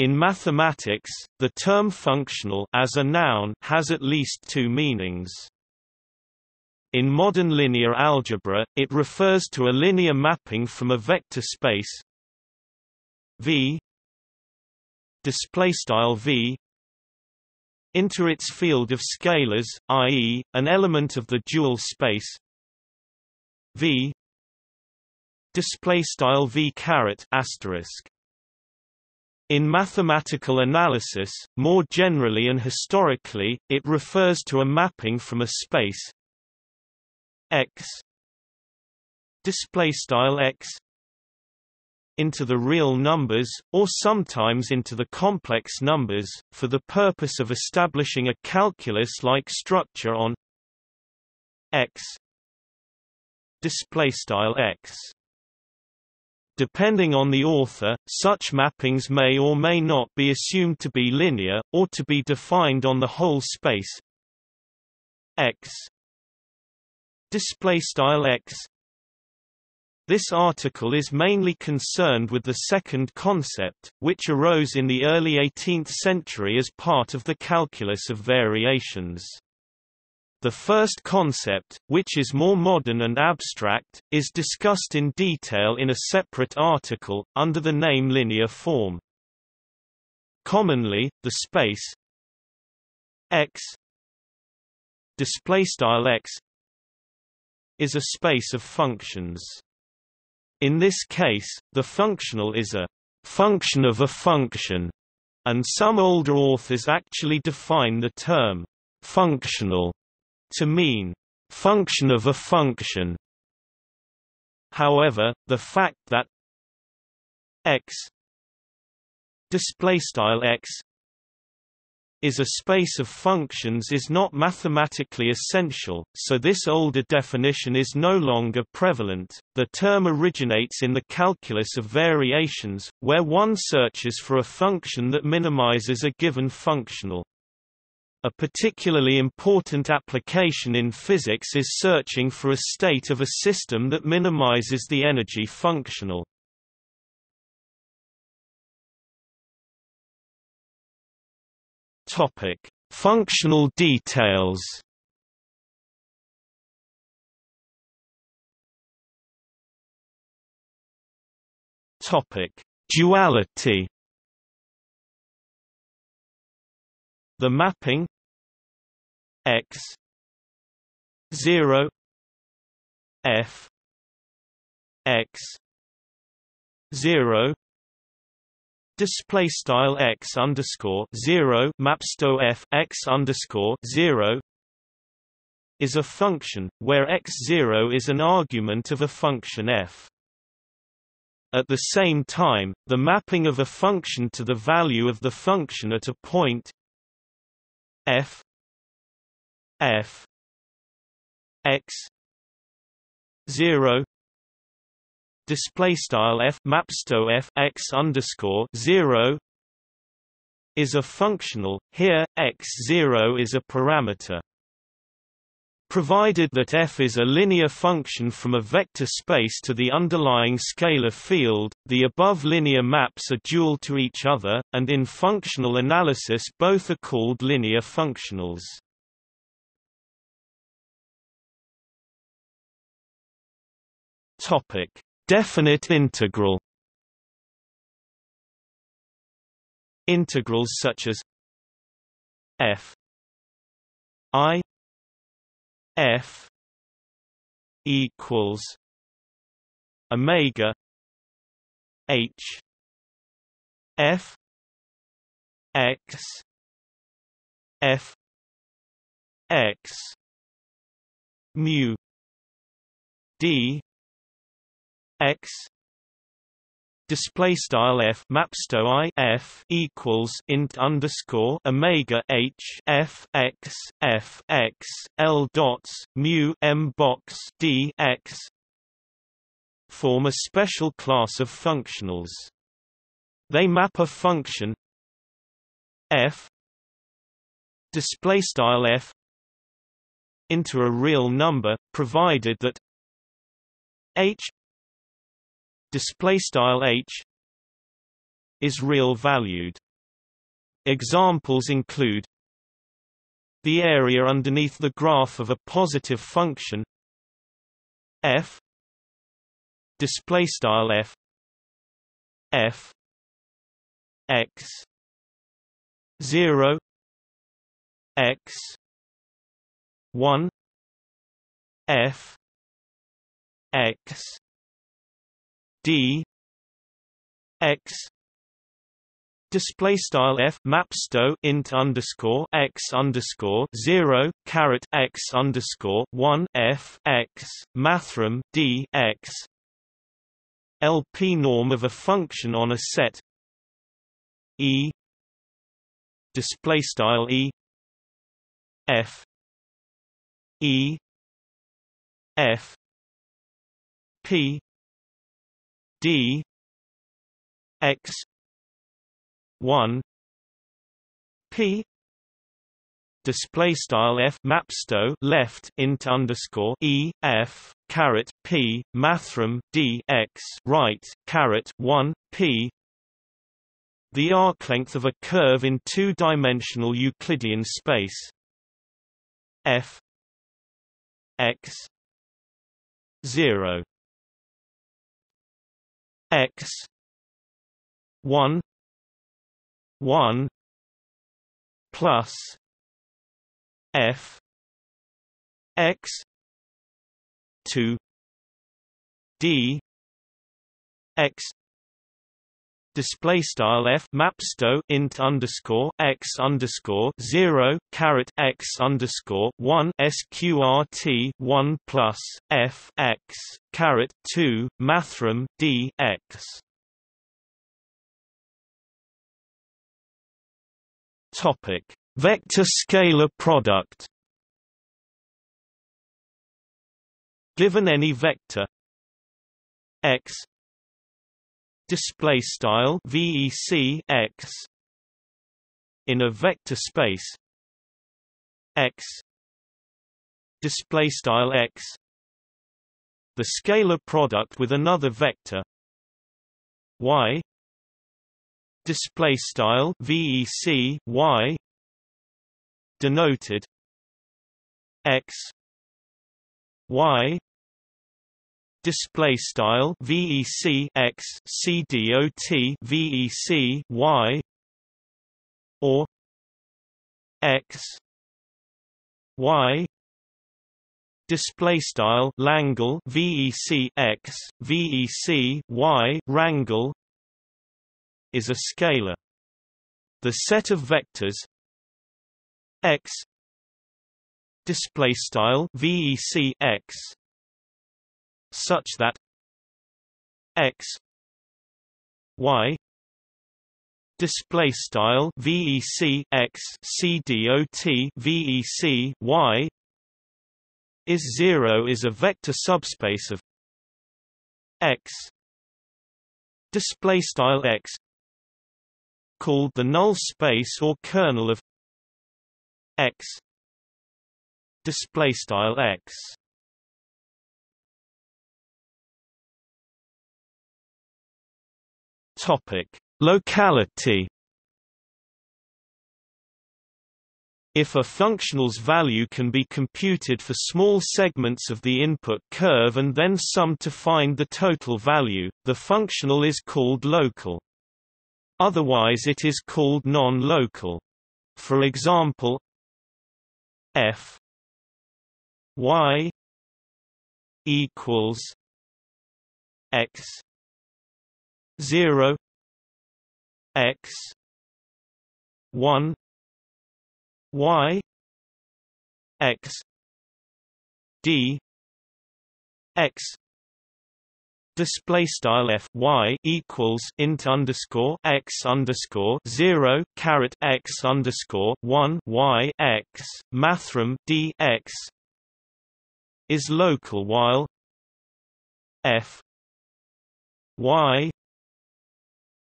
In mathematics, the term functional as a noun has at least two meanings. In modern linear algebra, it refers to a linear mapping from a vector space V display style V into its field of scalars, i.e., an element of the dual space V display style V caret asterisk in mathematical analysis, more generally and historically, it refers to a mapping from a space X into the real numbers, or sometimes into the complex numbers, for the purpose of establishing a calculus-like structure on X Depending on the author, such mappings may or may not be assumed to be linear, or to be defined on the whole space. X. X. This article is mainly concerned with the second concept, which arose in the early 18th century as part of the calculus of variations. The first concept, which is more modern and abstract, is discussed in detail in a separate article, under the name linear form. Commonly, the space X X is a space of functions. In this case, the functional is a function of a function, and some older authors actually define the term functional to mean function of a function. However, the fact that x display style x is a space of functions is not mathematically essential, so this older definition is no longer prevalent. The term originates in the calculus of variations, where one searches for a function that minimizes a given functional. A particularly important application in physics is searching for a state of a system that minimizes the energy functional. Topic: Functional details. Topic: Duality. The mapping x 0 f x 0 display style x underscore 0 mapsto f x underscore 0 is a function where x0 is an argument of a function f. At the same time, the mapping of a function to the value of the function at a point f f x 0 display style f mapsto f x underscore 0 is a functional here x0 is a parameter Provided that f is a linear function from a vector space to the underlying scalar field, the above linear maps are dual to each other, and in functional analysis both are called linear functionals. Topic: Definite integral. Integrals such as f i F equals Omega H F X F X mu D X display style f mapsto i f equals int underscore omega h f x f x l dots mu m box d x form a special class of functionals. They map a function f display style f into a real number, provided that h display style h is real valued. Examples include the area underneath the graph of a positive function f display style f f x 0 x 1 f x d x Display style f mapsto int underscore x underscore zero caret x underscore one f x mathrm d x LP norm of a function on a set e display style e f e f p d x 1 p display style f mapsto left int underscore e f caret p mathrm d x right caret 1 p. The arc length of a curve in two-dimensional Euclidean space. F x 0 x. 1 1 plus. F. X. 2 d. X display style f mapsto int underscore x underscore zero caret x underscore one sqrt one plus f x caret two mathrm d x Topic: Vector scalar product. Given any vector x display style vec x. In a vector space x. Display style x. The scalar product with another vector y. Display style vec y. Denoted x. Y display style vec x c dot vec y or x y display style Langle VEC X VEC Y rangle is a scalar. The set of vectors x display style vec x such that x y display style vec x c dot vec y is 0 is a vector subspace of x display style x called the null space or kernel of X display style X topic locality If a functional's value can be computed for small segments of the input curve and then summed to find the total value, the functional is called local. Otherwise it is called non-local. For example, f y equals x 0 x 1 y x d x. Display style f y equals int underscore x underscore zero caret x underscore one y x mathrm d x is local while f y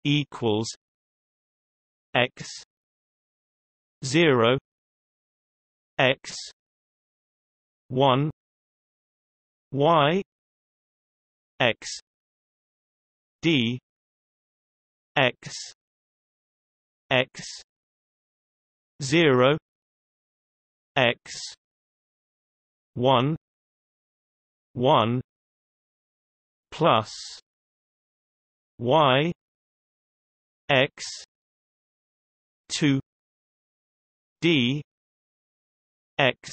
equals x zero x one y x d x x 0 x 1 1 plus y x 2 d x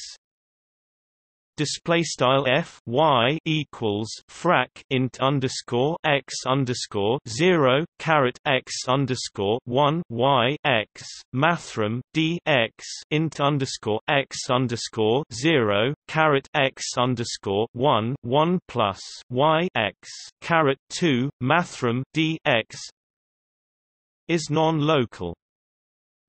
display style f y equals frac int underscore x underscore zero caret x underscore one y x mathrm d x int underscore x underscore zero caret x underscore one one plus y x caret two mathrm d x is non-local.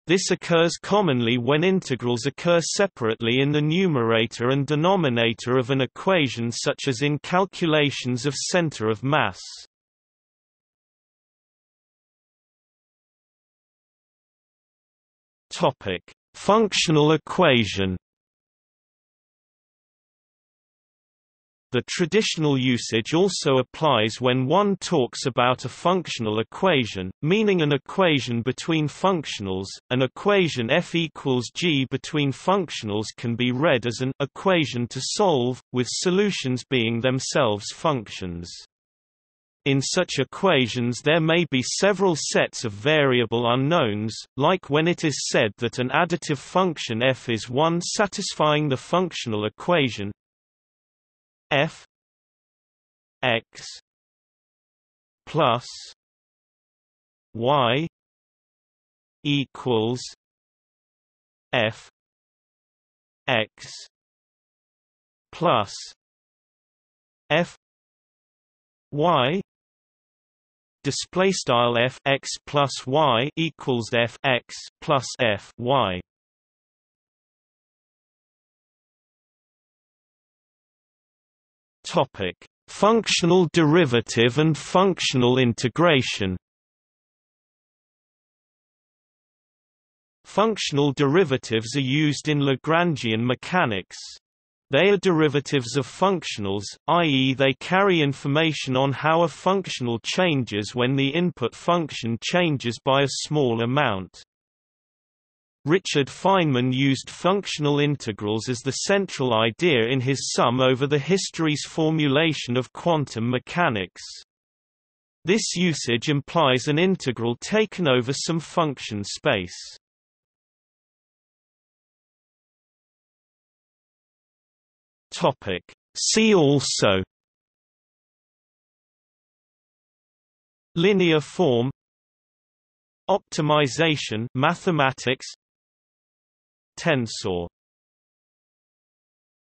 This occurs commonly when integrals occur separately in the numerator and denominator of an equation such as in calculations of center of mass. Functional equation The traditional usage also applies when one talks about a functional equation, meaning an equation between functionals. An equation f equals g between functionals can be read as an equation to solve, with solutions being themselves functions. In such equations there may be several sets of variable unknowns, like when it is said that an additive function f is one satisfying the functional equation f x plus y equals f x plus f y display style f x plus y equals f x plus f y Topic: Functional derivative and functional integration. Functional derivatives are used in Lagrangian mechanics. They are derivatives of functionals, i.e. they carry information on how a functional changes when the input function changes by a small amount. Richard Feynman used functional integrals as the central idea in his sum over the histories formulation of quantum mechanics. This usage implies an integral taken over some function space. See also. Linear form. Optimization. Mathematics Tensor